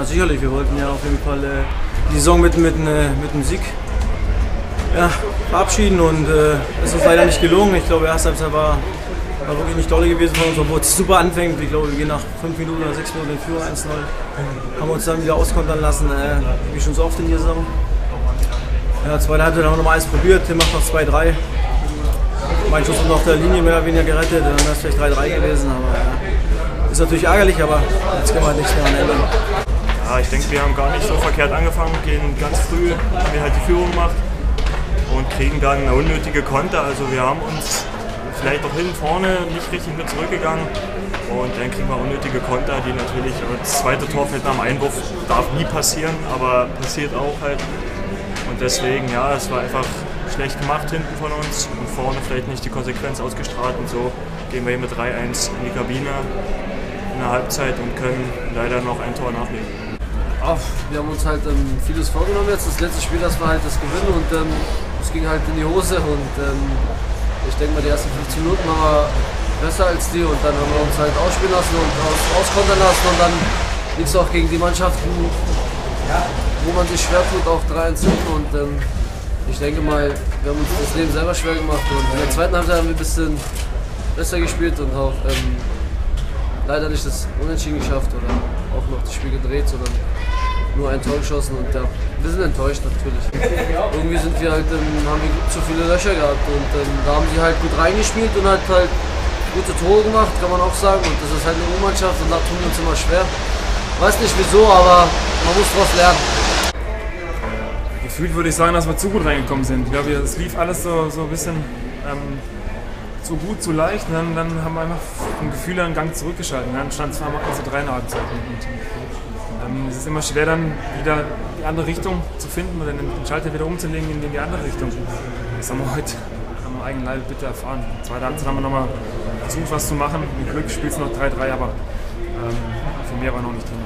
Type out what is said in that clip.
na sicherlich. Wir wollten ja auf jeden Fall äh, die Saison mit, mit, äh, mit einem Sieg ja, verabschieden und äh, ist uns leider nicht gelungen. Ich glaube, erste Halbzeit war, war wirklich nicht dolle gewesen von uns, obwohl es super anfängt. Ich glaube, wir gehen nach 5 Minuten oder 6 Minuten in Führung 1-0. Haben uns dann wieder auskontern lassen, äh, wie schon so oft in der Saison. Ja, zweite Halbzeit haben wir nochmal alles probiert. Tim macht noch 2-3. Mein Schuss noch auf der Linie mehr oder weniger gerettet. Dann wäre es vielleicht 3-3 gewesen. Aber ja, ist natürlich ärgerlich, aber jetzt können wir halt nichts mehr ändern. Ja, ich denke, wir haben gar nicht so verkehrt angefangen, gehen ganz früh, haben wir halt die Führung gemacht und kriegen dann unnötige Konter. Also wir haben uns vielleicht auch hinten vorne nicht richtig mit zurückgegangen und dann kriegen wir unnötige Konter, die natürlich, das zweite Tor fällt nach dem Einwurf, darf nie passieren, aber passiert auch halt. Und deswegen, ja, es war einfach schlecht gemacht hinten von uns und vorne vielleicht nicht die Konsequenz ausgestrahlt und so gehen wir hier mit 3-1 in die Kabine in der Halbzeit und können leider noch ein Tor nachlegen. Wir haben uns halt ähm, vieles vorgenommen jetzt. Das letzte Spiel, das war halt das Gewinnen und ähm, es ging halt in die Hose und ähm, ich denke mal, die ersten 15 Minuten waren wir besser als die und dann haben wir uns halt ausspielen lassen und aus, auskontern lassen und dann lief es auch gegen die Mannschaften, wo man sich schwer tut, auch 3-1 hinten und ähm, ich denke mal, wir haben uns das Leben selber schwer gemacht und in der zweiten Halbzeit haben wir ein bisschen besser gespielt und auch ähm, leider nicht das Unentschieden geschafft oder auch noch das Spiel gedreht, sondern nur ein Tor geschossen und ja, wir sind enttäuscht natürlich. Irgendwie sind wir halt, ähm, haben wir zu viele Löcher gehabt und ähm, da haben sie halt gut reingespielt und halt halt gute Tore gemacht, kann man auch sagen. Und das ist halt eine U-Mannschaft und da tun wir uns immer schwer. Weiß nicht wieso, aber man muss daraus lernen. Gefühlt würde ich sagen, dass wir zu gut reingekommen sind. Ich glaube, es lief alles so, so ein bisschen ähm, zu gut, zu leicht. Und dann, haben wir einfach vom Gefühl her einen Gang zurückgeschaltet. Und dann stand es zweimal also drei Halbzeit. Und, ähm, es ist immer schwer, dann wieder die andere Richtung zu finden oder den Schalter wieder umzulegen in die andere Richtung. Das haben wir heute am eigenen Leib bitte erfahren. Zweiten Halbzeit haben wir nochmal versucht, was zu machen. Mit Glück spielt es noch 3-3, aber ähm, für mehr war noch nicht drin.